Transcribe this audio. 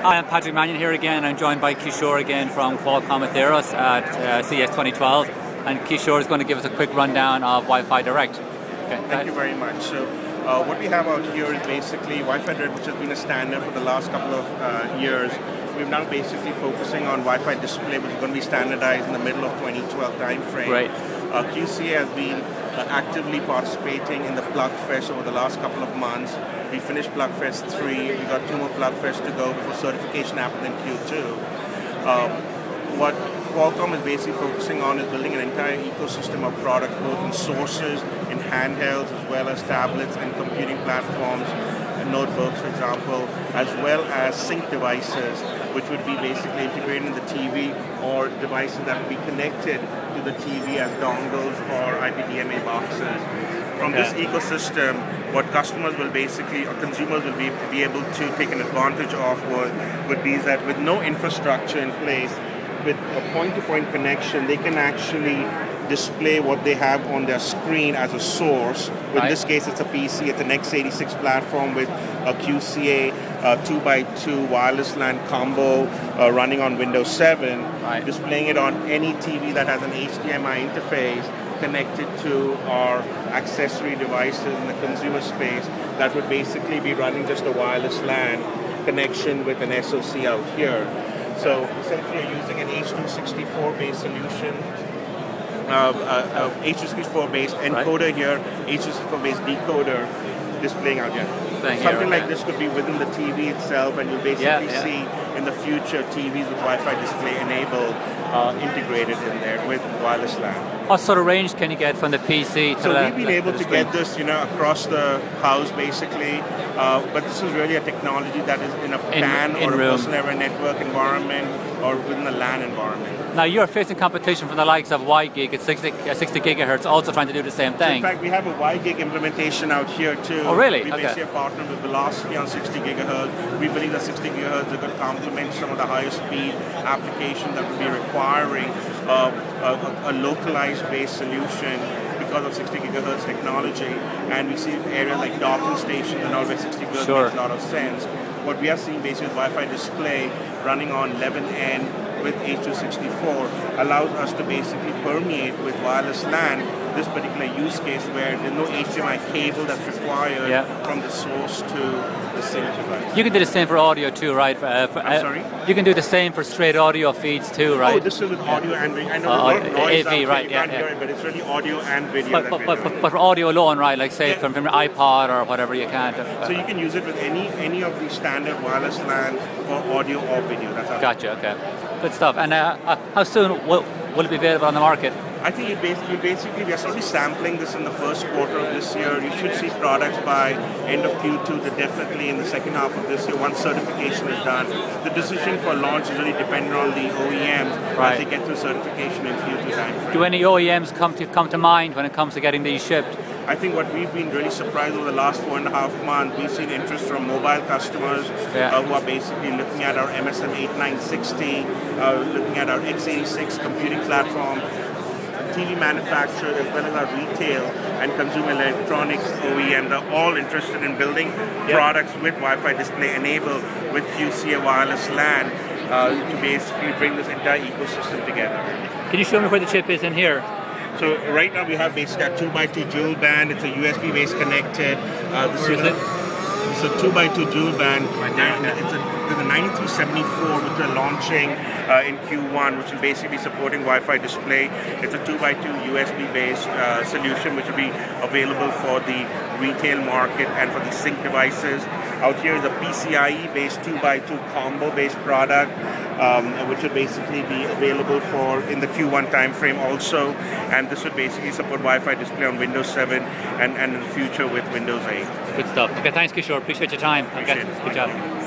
Hi, I'm Patrick Mannion here again. I'm joined by Kishore again from Qualcomm Atheros at uh, CES 2012. And Kishore is going to give us a quick rundown of Wi-Fi Direct. Okay, Thank you very much. So, uh, what we have out here is basically Wi-Fi Direct, which has been a standard for the last couple of uh, years. We're now basically focusing on Wi-Fi display, which is going to be standardized in the middle of 2012 timeframe. Right. Uh, QCA has been uh, actively participating in the Plugfest over the last couple of months. We finished Plugfest 3, we got two more Plugfests to go before certification happens in Q2. Um, what Qualcomm is basically focusing on is building an entire ecosystem of products, both in sources, in handhelds, as well as tablets and computing platforms, notebooks, for example, as well as sink devices, which would be basically integrated in the TV or devices that would be connected to the TV as dongles or IPDMA boxes. From okay. this ecosystem, what customers will basically, or consumers will be, be able to take an advantage of would, would be that with no infrastructure in place, with a point-to-point connection, they can actually display what they have on their screen as a source. In right. this case, it's a PC. It's an x86 platform with a QCA uh, 2x2 wireless LAN combo uh, running on Windows 7, right. displaying it on any TV that has an HDMI interface connected to our accessory devices in the consumer space that would basically be running just a wireless LAN connection with an SoC out here. So essentially you're using an H264 based solution uh, uh, uh, H264 based encoder right. here, H264 based decoder displaying out here. Something like this could be within the TV itself, and you basically yeah, yeah. see in the future TVs with Wi-Fi display enabled, uh, integrated in there with wireless LAN. What sort of range can you get from the PC to So the, we've been able to get this, you know, across the house basically, uh, but this is really a technology that is in a PAN in or room. a personal area network environment or within a LAN environment. Now you're facing competition from the likes of WiGig at 60, uh, 60 gigahertz, also trying to do the same thing. So in fact, we have a WiGig implementation out here too. Oh, really? We okay. Partnered with Wilocity on 60 gigahertz. We believe that 60 gigahertz is a good complement some of the higher speed applications that would be requiring uh, a, a localized based solution because of 60 gigahertz technology, and we see area like docking stations and all where 60 gigahertz sure. makes a lot of sense. What we are seeing basically with Wi-Fi display running on 11N with H264 allows us to basically permeate with wireless LAN this particular use case where there's no HDMI cable that's required yeah. from the source to the sink device. You can do the same for audio too, right? Uh, for, I'm uh, sorry? You can do the same for straight audio feeds too, right? Oh, this is with audio and video. I know uh, there's a lot of noise AV, right, yeah, yeah. It, but it's really audio and video but, but, but, but, for audio alone, right? Like say from, from an iPod or whatever you can. Uh, so you can use it with any any of the standard wireless LAN for audio or video. That's gotcha, okay. Good stuff. And uh, uh, how soon will, will it be available on the market? I think you basically, basically we are slowly sampling this in the first quarter of this year. You should see products by end of Q2, to definitely in the second half of this year once certification is done. The decision for launch is really dependent on the OEMs right. as they get through certification in Q2 time. Do any OEMs come to come to mind when it comes to getting these shipped? I think what we've been really surprised over the last four and a half months, we've seen interest from mobile customers yeah. uh, who are basically looking at our MSM 8960, uh, looking at our x86 computing platform, TV manufacturers as well as our retail and consumer electronics OEM, they're all interested in building yep. products with Wi-Fi display enabled with QCA wireless LAN uh, to basically bring this entire ecosystem together. Can you show me where the chip is in here? So right now we have basically a 2x2 dual band. It's a USB based connected. Uh, Where is it? It's a 2x2 dual band. It's a, the 9374 which we're launching uh, in Q1, which will basically be supporting Wi-Fi display. It's a 2x2 USB-based uh, solution which will be available for the retail market and for the sink devices. Out here is a PCIe-based 2x2 combo-based product, um, which will basically be available for in the Q1 timeframe also. And this would basically support Wi-Fi display on Windows 7 and, and in the future with Windows 8. Good stuff. Okay, thanks, Kishore. Appreciate your time. Appreciate okay, good job.